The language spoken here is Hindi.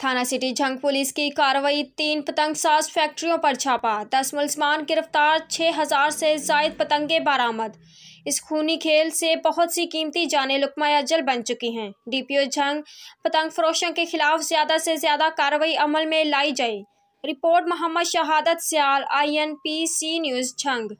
थाना सिटी झंग पुलिस की कार्रवाई, तीन पतंग साज फैक्ट्रियों पर छापा। दस मुलजमान गिरफ़्तार छः हज़ार से जायद पतंगे बरामद। इस खूनी खेल से बहुत सी कीमती जाने लुकमा अजल बन चुकी हैं। डीपीओ झंग पतंग फरोशों के खिलाफ ज़्यादा से ज़्यादा कार्रवाई अमल में लाई जाए। Report Mohammad Shahadat Sial I N P C news, Jhang.